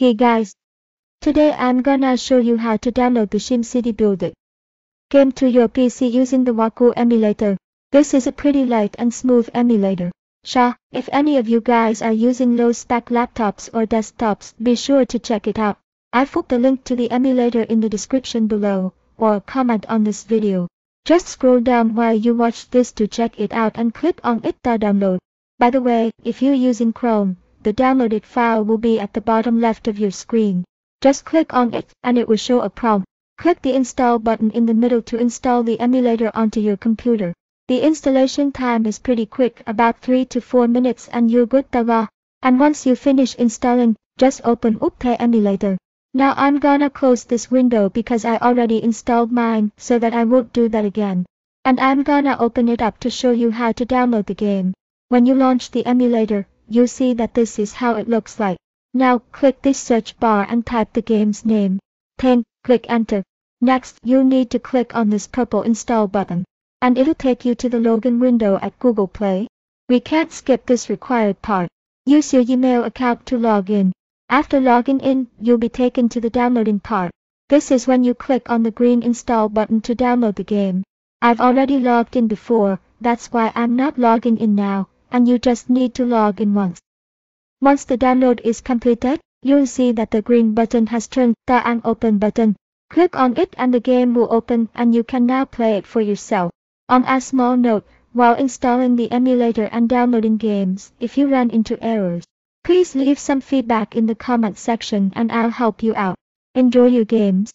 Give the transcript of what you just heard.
Hey guys! Today I'm gonna show you how to download the SimCity BuildIt game to your PC using the Waku emulator. This is a pretty light and smooth emulator. Sha, if any of you guys are using low spec laptops or desktops, be sure to check it out. I've put the link to the emulator in the description below, or comment on this video. Just scroll down while you watch this to check it out and click on it to download. By the way, if you're using Chrome, the downloaded file will be at the bottom left of your screen. Just click on it and it will show a prompt. Click the install button in the middle to install the emulator onto your computer. The installation time is pretty quick, about 3 to 4 minutes and you're good to go. And once you finish installing, just open up the emulator. Now I'm gonna close this window because I already installed mine so that I won't do that again. And I'm gonna open it up to show you how to download the game. When you launch the emulator, you'll see that this is how it looks like. Now click this search bar and type the game's name. Then click enter. Next you'll need to click on this purple install button. And it'll take you to the login window at Google Play. We can't skip this required part. Use your email account to log in. After logging in, you'll be taken to the downloading part. This is when you click on the green install button to download the game. I've already logged in before, that's why I'm not logging in now, and you just need to log in once. Once the download is completed, you'll see that the green button has turned to an open button. Click on it and the game will open and you can now play it for yourself. On a small note, while installing the emulator and downloading games, if you run into errors, Please leave some feedback in the comment section and I'll help you out. Enjoy your games.